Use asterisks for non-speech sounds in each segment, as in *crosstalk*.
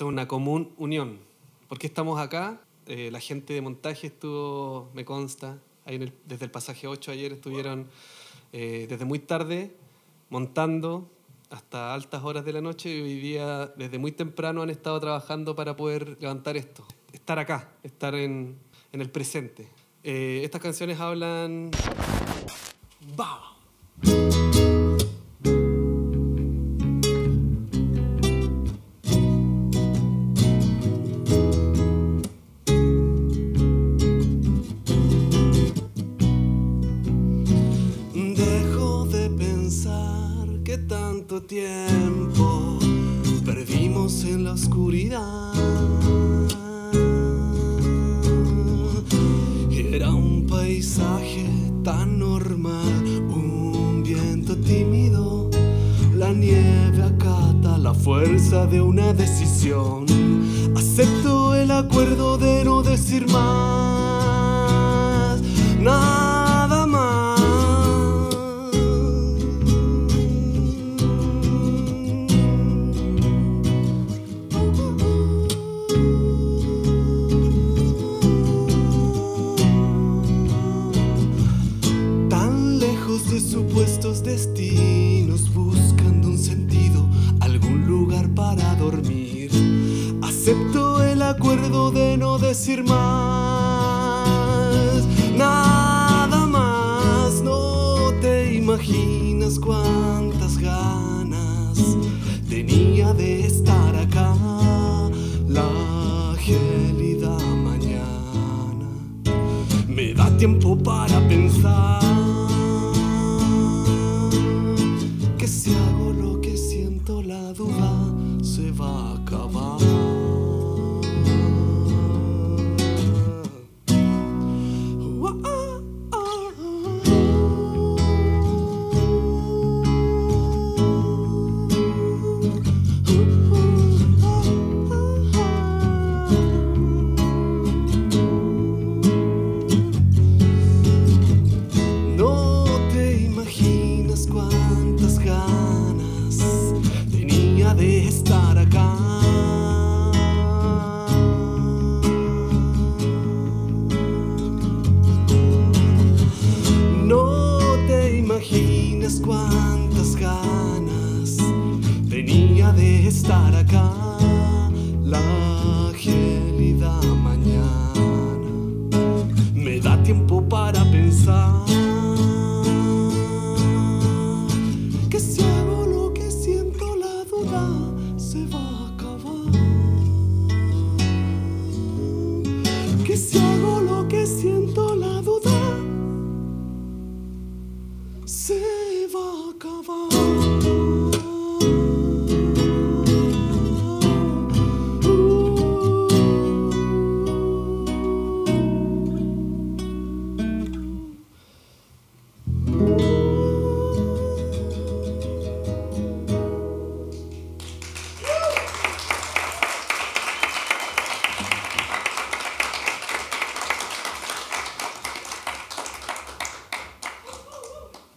Esto es una común unión. ¿Por qué estamos acá? Eh, la gente de montaje estuvo, me consta, ahí en el- desde el pasaje 8 ayer estuvieron eh, desde muy tarde montando hasta altas horas de la noche y hoy día desde muy temprano han estado trabajando para poder levantar esto. Estar acá, estar en, en el presente. Eh, estas canciones hablan... ¡Bah! Paisaje tan normal, un viento tímido, la nieve acata la fuerza de una decisión. Acepto el acuerdo de no decir más, para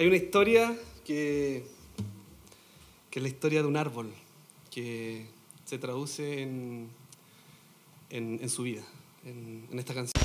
Hay una historia que, que es la historia de un árbol que se traduce en, en, su vida, en esta canción.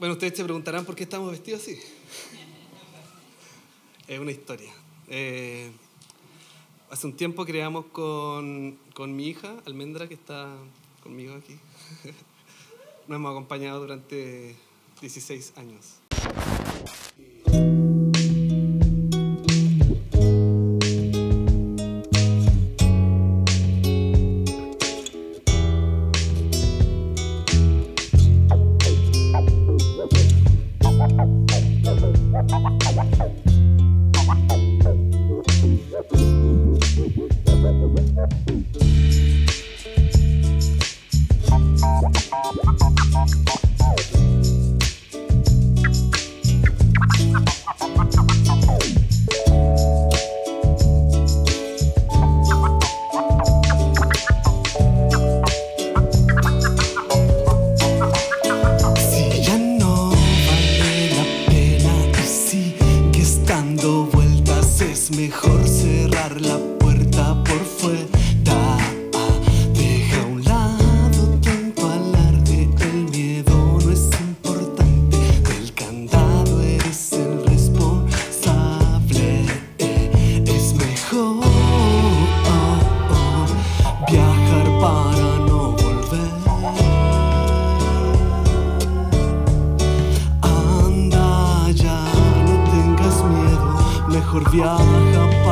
Bueno, ustedes se preguntarán por qué estamos vestidos así. Es una historia. Eh, hace un tiempo creamos con, con mi hija, Almendra, que está conmigo aquí. *laughs* Nos hemos acompañado durante 16 años. Mejor viaja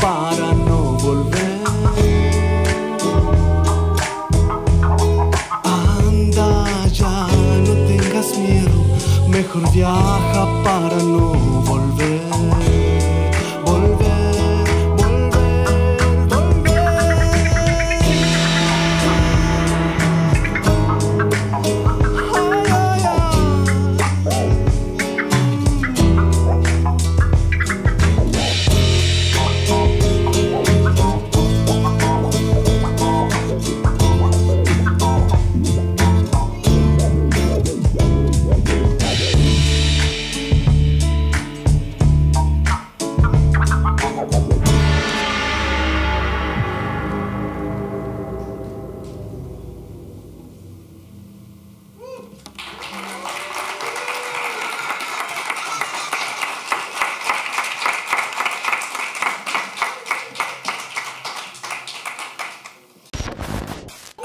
para no volver. Anda ya, no tengas miedo, mejor viaja para no volver.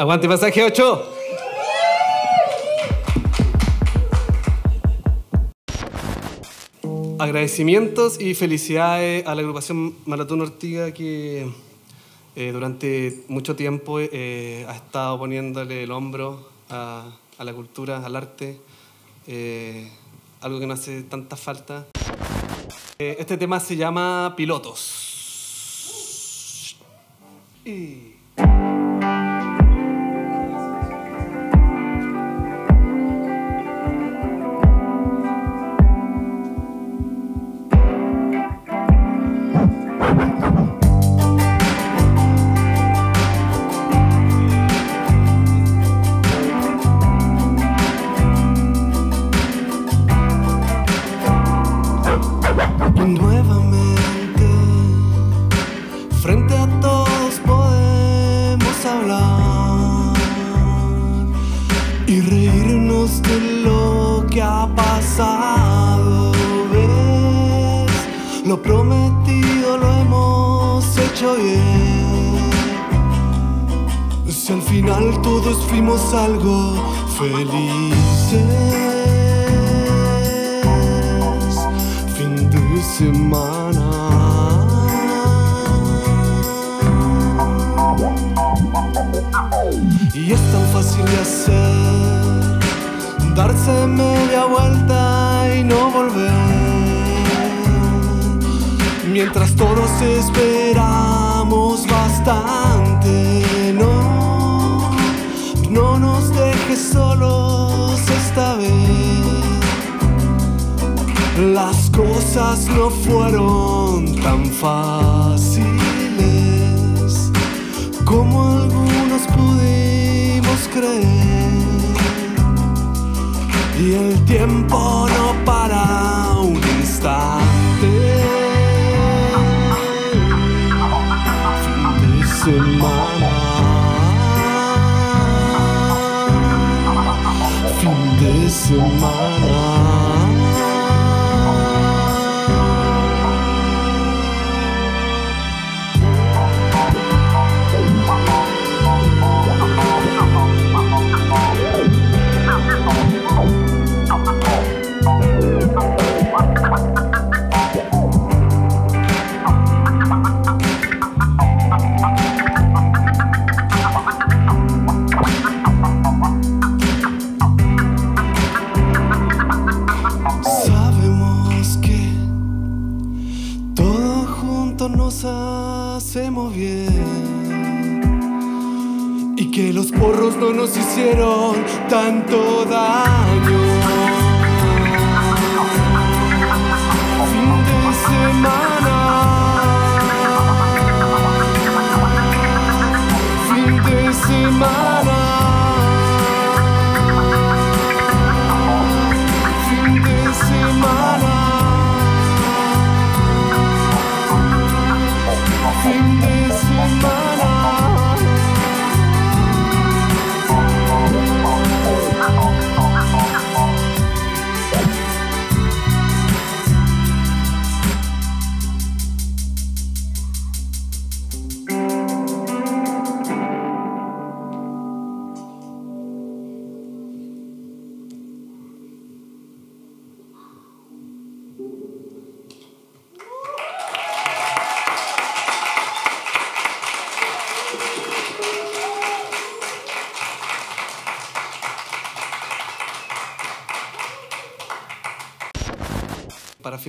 Aguante pasaje 8. Agradecimientos y felicidades a la agrupación Maratón Ortiga que eh, durante mucho tiempo eh, ha estado poniéndole el hombro a, la cultura, al arte, eh, algo que no hace tanta falta. Este tema se llama Pilotos. Y Mientras todos esperamos bastante, no, no nos dejes solos esta vez. Las cosas no fueron tan fáciles como algunos pudimos creer. Y el tiempo no para un instante. Semana. Fin de semana.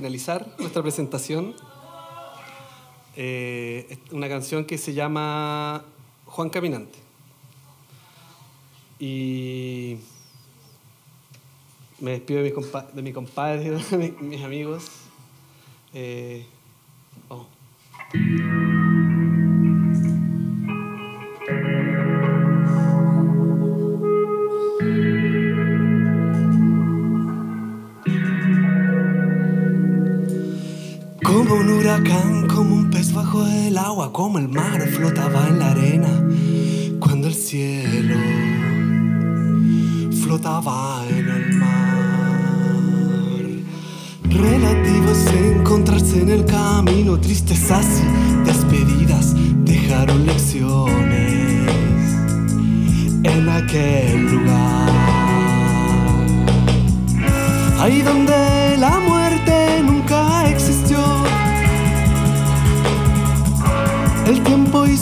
Finalizar nuestra presentación, eh, una canción que se llama Juan Caminante. Y me despido de mi, compa- de mi compadre, *laughs* de mi- mis amigos. Eh. Como el mar flotaba en la arena, cuando el cielo flotaba en el mar. Relativo es encontrarse en el camino, tristezas y despedidas dejaron lecciones en aquel lugar. Ahí donde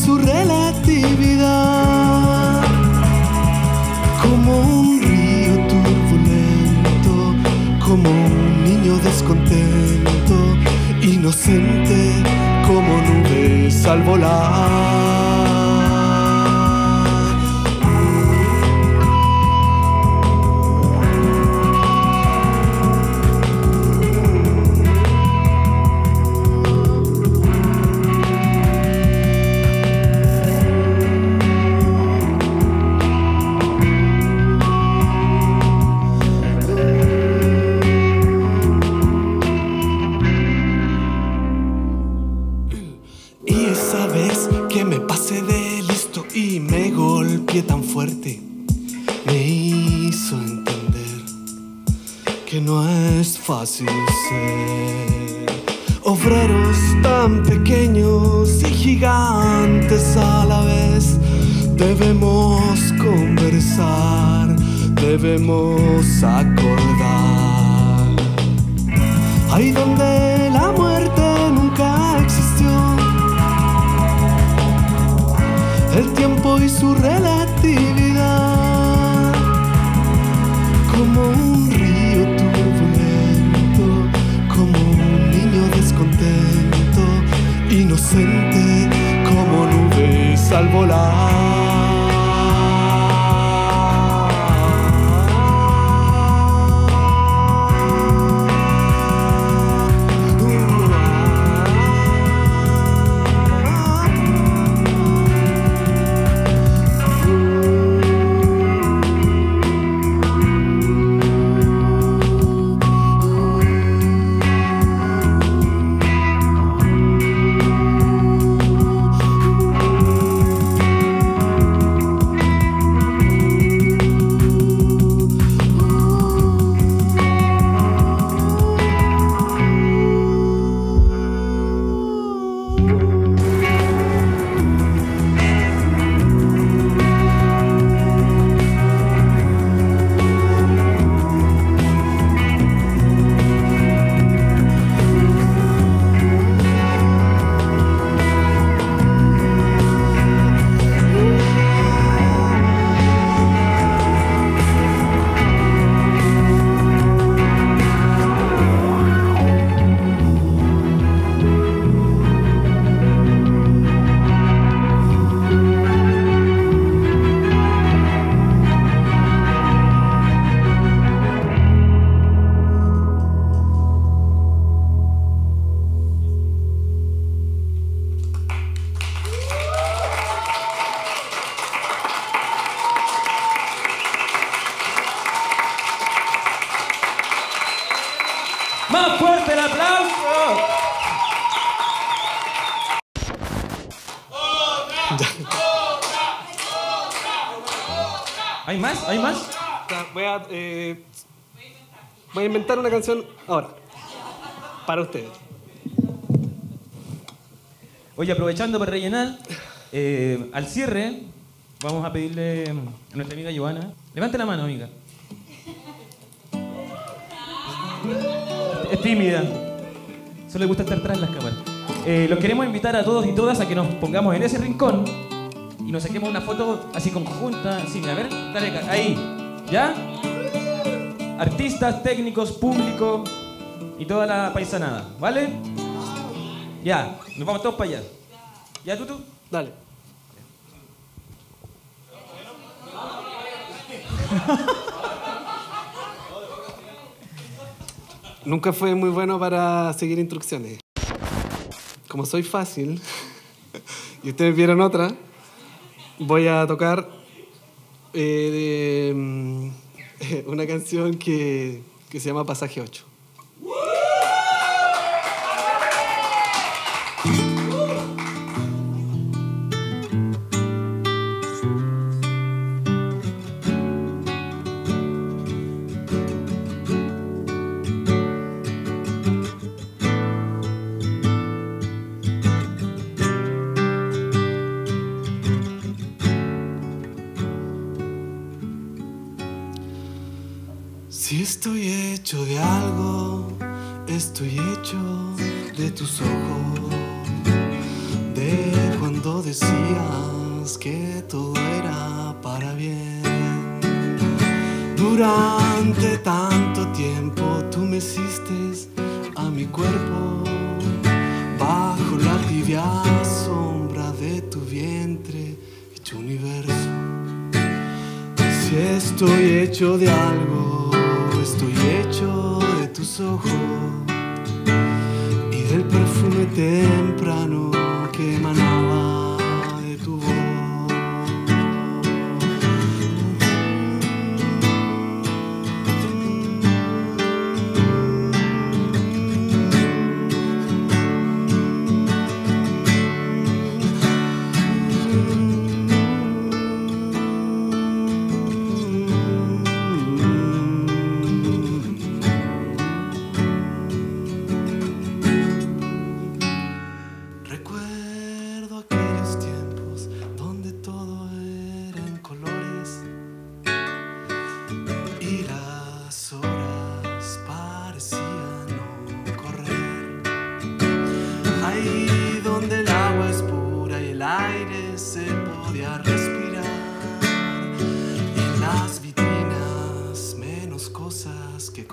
su relatividad. Como un río turbulento, como un niño descontento, inocente como nubes al volar. Obreros tan pequeños y gigantes a la vez. Debemos conversar, debemos acordar. Ahí donde la muerte nunca existió. El tiempo y su relatividad. ausente como nubes al volar. Inventar una canción ahora. Para ustedes. Oye, aprovechando para rellenar, eh, al cierre vamos a pedirle a nuestra amiga Joana. Levante la mano, amiga. Es tímida. Solo le gusta estar atrás de las cámaras. Eh, los queremos invitar a todos y todas a que nos pongamos en ese rincón y nos saquemos una foto así conjunta. Sí, a ver, dale. Ahí. ¿Ya? Artistas, técnicos, público y toda la paisanada. ¿Vale? Ya, nos vamos todos para allá. ¿Ya, tú, tú? Dale. *laughs* Nunca fue muy bueno para seguir instrucciones. Como soy fácil *laughs* y ustedes vieron otra, voy a tocar eh, de, mm, *laughs* una canción que, que se llama Pasaje 8. Ojos y del perfume temprano que emanaba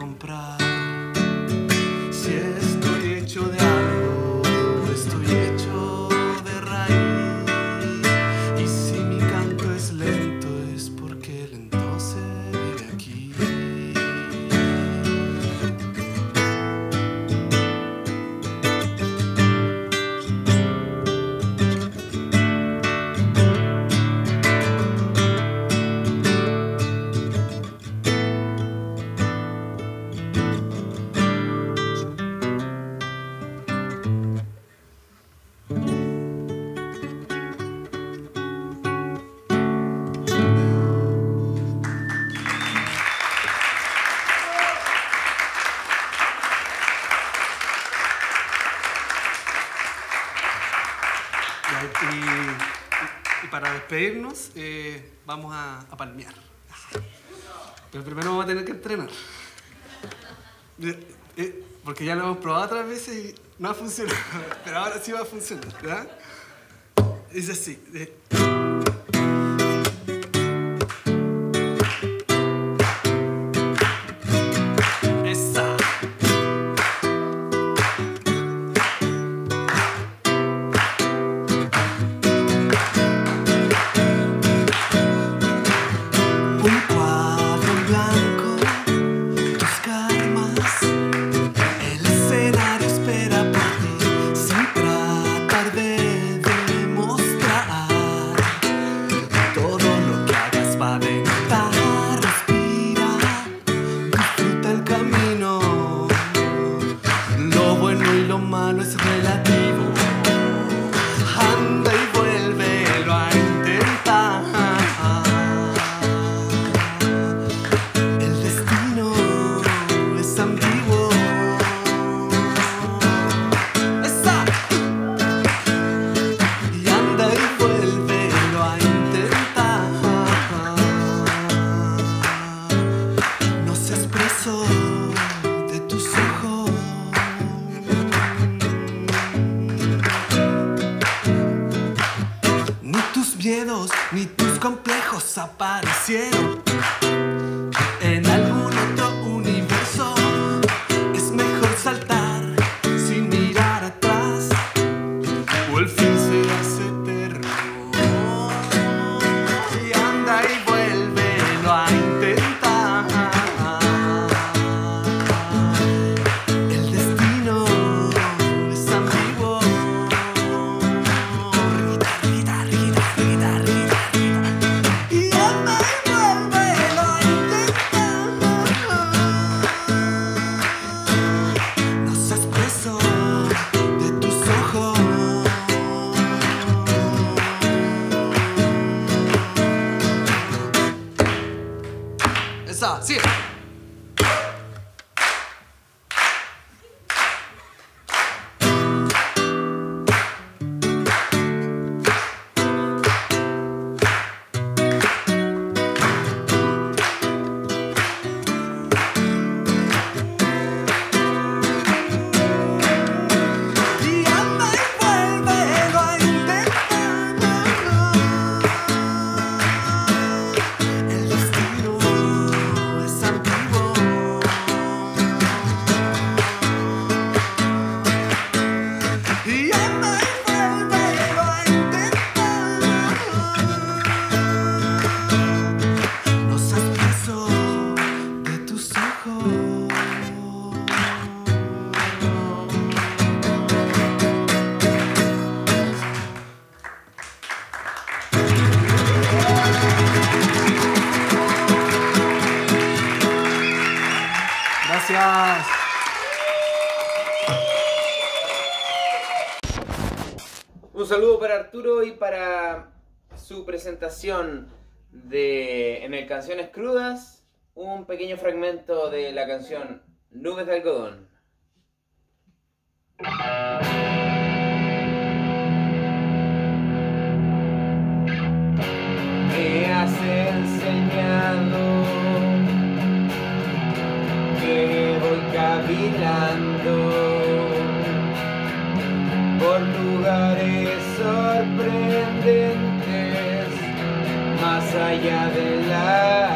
comprar. Y, para despedirnos, eh, vamos a, a palmear. Pero primero vamos a tener que entrenar. Eh, eh, porque ya lo hemos probado otras veces y no ha funcionado. *laughs* Pero ahora sí va a funcionar, ¿ya? Es así. presentación de, en el Canciones Crudas, un pequeño fragmento de la canción Nubes de Algodón. Me allá de la